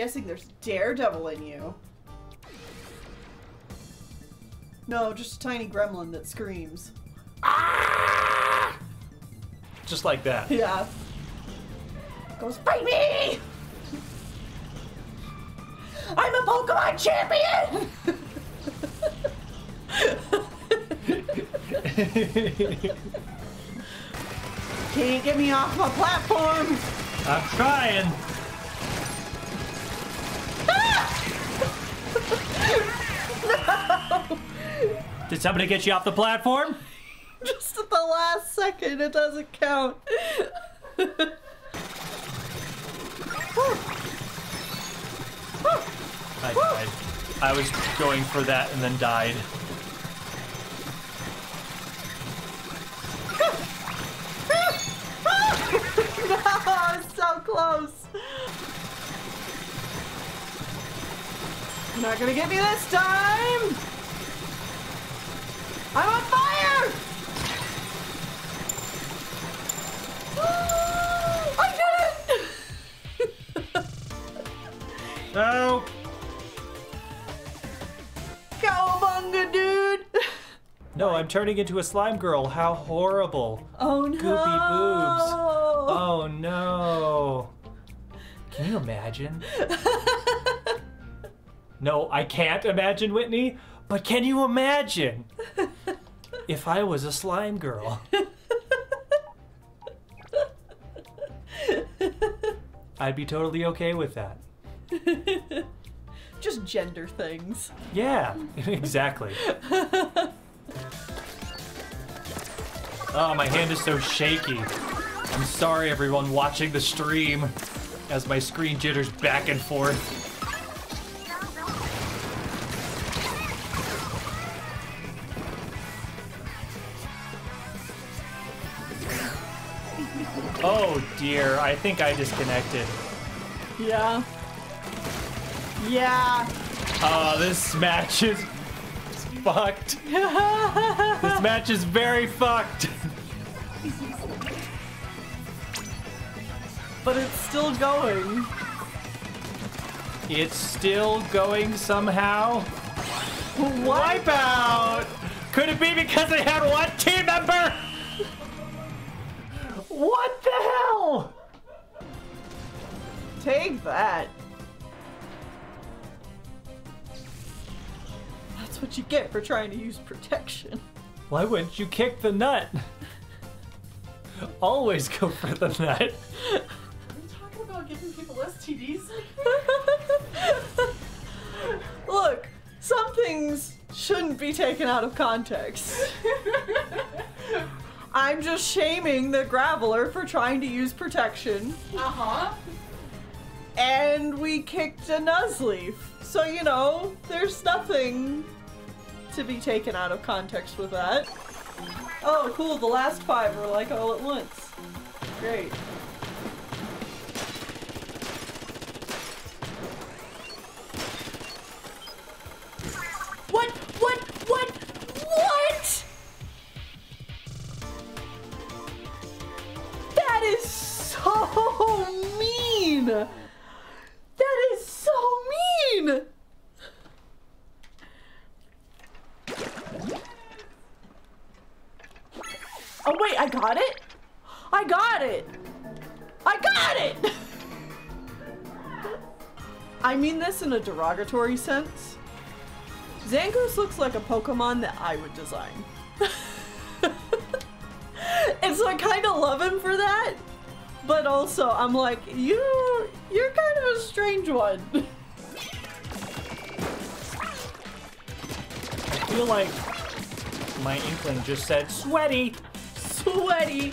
Guessing there's Daredevil in you. No, just a tiny gremlin that screams. Ah! Just like that. Yeah. Goes, fight me! I'm a Pokemon champion! Can't get me off my platform! I'm trying. Did somebody get you off the platform? Just at the last second, it doesn't count. I died. I was going for that and then died. Not gonna get me this time. I'm on fire! I did it! No. Cowabunga, dude! No, I'm turning into a slime girl. How horrible. Oh no! Goopy boobs. Oh no. Can you imagine? No, I can't imagine, Whitney. But can you imagine if I was a slime girl? I'd be totally okay with that. Just gender things. Yeah, exactly. Oh, my hand is so shaky. I'm sorry, everyone watching the stream as my screen jitters back and forth. Oh dear, I think I disconnected. Yeah. Yeah. Oh, this match is fucked. This match is very fucked. but it's still going. It's still going somehow. What? Wipeout! Could it be because they had one team member? What the hell? Take that. That's what you get for trying to use protection. Why wouldn't you kick the nut? Always go for the nut. Are you talking about giving people STDs? Look, some things shouldn't be taken out of context. I'm just shaming the Graveler for trying to use protection. Uh-huh. And we kicked a Nuzleaf. So, you know, there's nothing to be taken out of context with that. Oh, cool, the last five were like all at once. Great. I mean this in a derogatory sense. Zangoose looks like a Pokemon that I would design. and so I kind of love him for that, but also I'm like, you, you're kind of a strange one. I feel like my inkling just said sweaty Sweaty.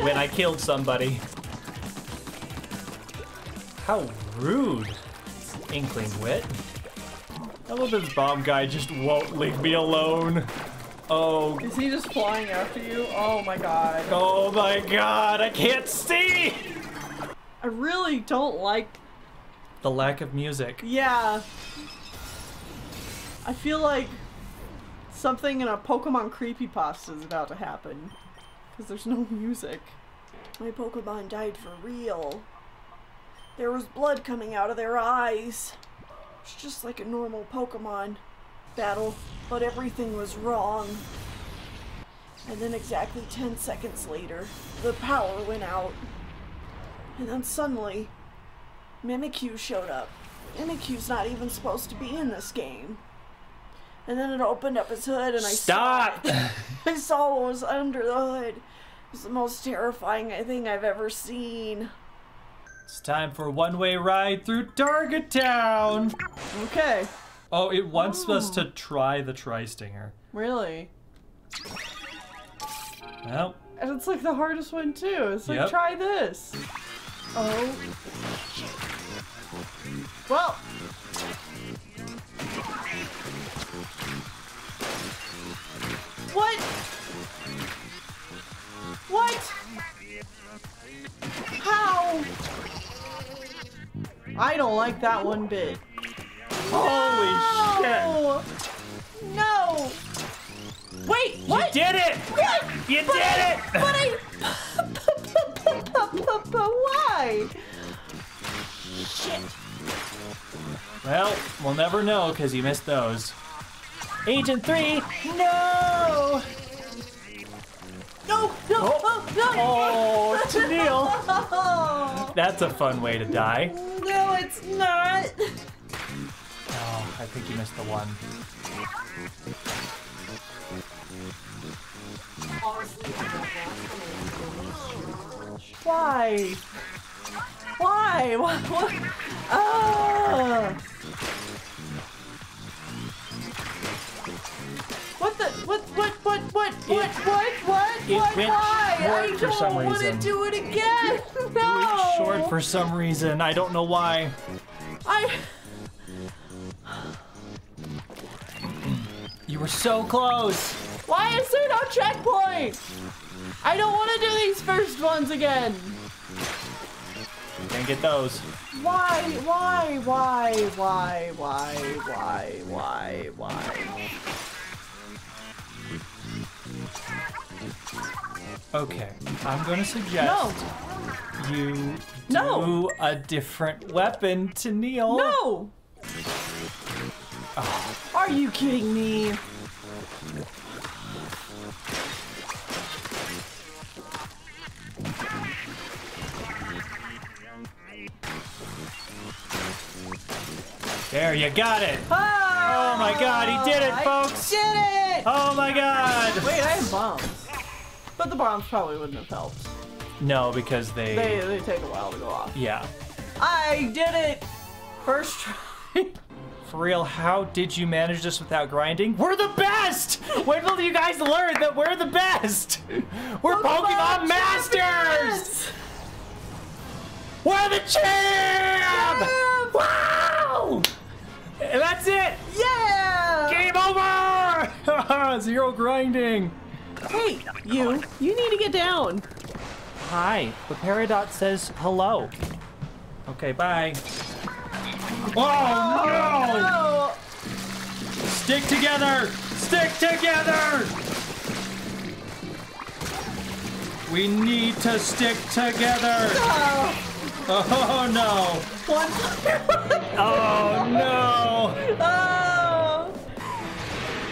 when I killed somebody. How rude, Inkling Whit. I love this bomb guy just won't leave me alone. Oh, Is he just flying after you? Oh my god. oh my god, I can't see! I really don't like. The lack of music. Yeah. I feel like something in a Pokemon creepypasta is about to happen. Because there's no music. My Pokemon died for real. There was blood coming out of their eyes. It's just like a normal Pokemon battle, but everything was wrong. And then exactly 10 seconds later, the power went out. And then suddenly, Mimikyu showed up. Mimikyu's not even supposed to be in this game. And then it opened up its hood and I Stop! saw. I saw what was under the hood. It was the most terrifying thing I've ever seen. It's time for a one-way ride through Target Town. Okay. Oh, it wants oh. us to try the Tri-Stringer. Really? Well, And it's like the hardest one too. It's like Yep. try this. Oh. Well. What? What? How? I don't like that one bit. holy shit! No! No! Wait, what? You did it! What? You But did I- it! But I. but why? Shit. Well, we'll never know because you missed those. Agent 3, no! No, no, Oh. oh, no. Oh, Tennelle. That's a fun way to die. It's not. Oh, I think you missed the one. Why? Why? What? what? Ah. What the? What? What? What? What? What? What? What? it What? Why? I don't want to do it again. No short for some reason. I don't know why. I... You were so close. Why is there no checkpoint? I don't want to do these first ones again. Can't get those. Why, why, why, why, why, why, why, why? Okay, I'm gonna suggest... No! You do a different weapon Tennelle. No. Are you kidding me? There, you got it. Ah. Oh, my God, he did it, folks. Did it! Oh my god! Wait, I have bombs. But the bombs probably wouldn't have helped. No, because they. They they take a while to go off. Yeah. I did it! First try. For real, how did you manage this without grinding? We're the best! When will you guys learn that we're the best? We're Pokemon, Masters! Champions! We're the champ! Champ! Wow! And that's it! Yeah! Game over! Zero grinding. Hey, you. You need to get down. Hi, the Peridot says hello. Okay, bye. Oh, no! No! Stick together! Stick together! We need to stick together! Oh, Oh no! one. Oh no! oh.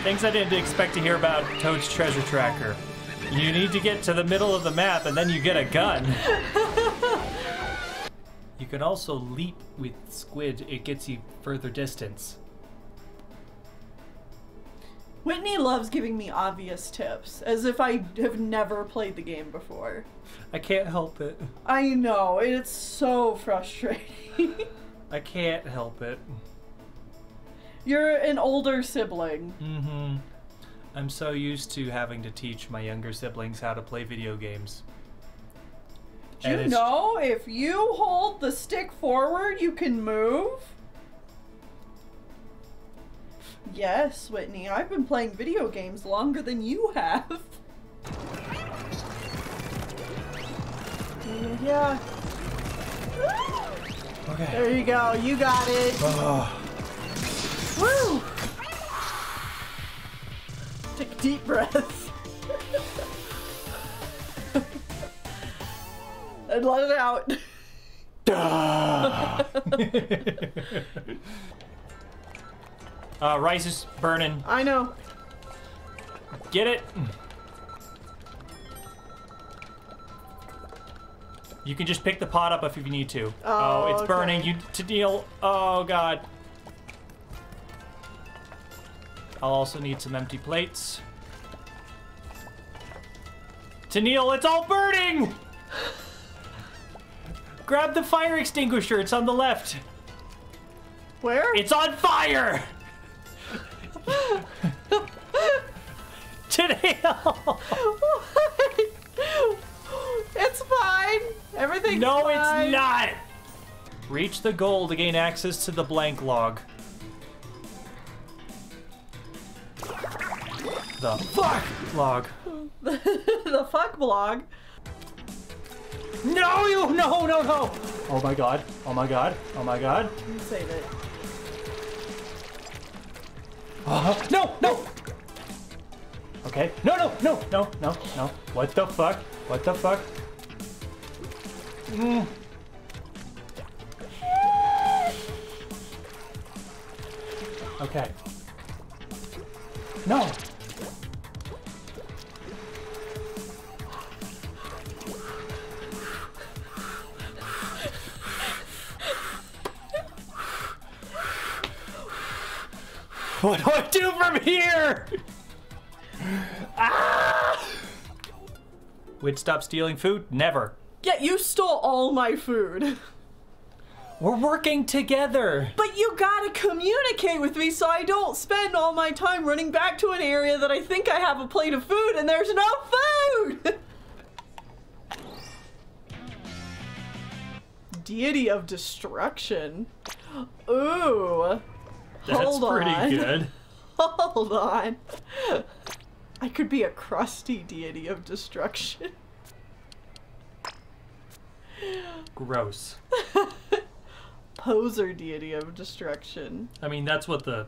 Things I didn't expect to hear about Toad's treasure tracker. You need to get to the middle of the map and then you get a gun. you can also leap with Squid, it gets you further distance. Whitney loves giving me obvious tips, as if I have never played the game before. I can't help it. I know, it's so frustrating. I can't help it. You're an older sibling. Mm-hmm. I'm so used to having to teach my younger siblings how to play video games. Do And you know if you hold the stick forward, you can move? Yes, Whitney, I've been playing video games longer than you have. Yeah. Okay. There you go. You got it. Oh, Woo! Deep breath. and let it out. Duh. uh, rice is burning. I know. Get it? You can just pick the pot up if you need to. Oh, it's burning. okay. You to deal. Oh god. I'll also need some empty plates. Tennelle, it's all burning! Grab the fire extinguisher, it's on the left. Where? It's on fire! Tennelle! it's fine. Everything's fine! No, fine. it's not! Reach the goal to gain access to the blank log. The fuck log. the fuck blog. No, you, no, no, no! Oh my god, oh my god, oh my god. Save it. Uh, no, no! Okay, no, no, no, no, no, no. What the fuck? What the fuck? Mm. Okay. No! What do I do from here? ah! We'd stop stealing food? Never. Yeah, you stole all my food. We're working together. But you gotta communicate with me so I don't spend all my time running back to an area that I think I have a plate of food and there's no food! Deity of destruction. Ooh. That's Hold pretty on. good. Hold on. I could be a crusty deity of destruction. Gross. Poser deity of destruction. I mean, that's what the.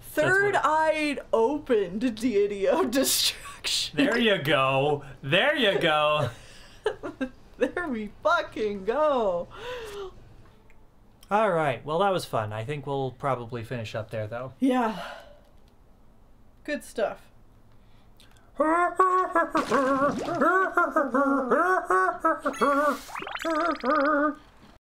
Third eyed opened deity of destruction. There you go. There you go. There we fucking go. All right. Well, that was fun. I think we'll probably finish up there, though. Yeah. Good stuff.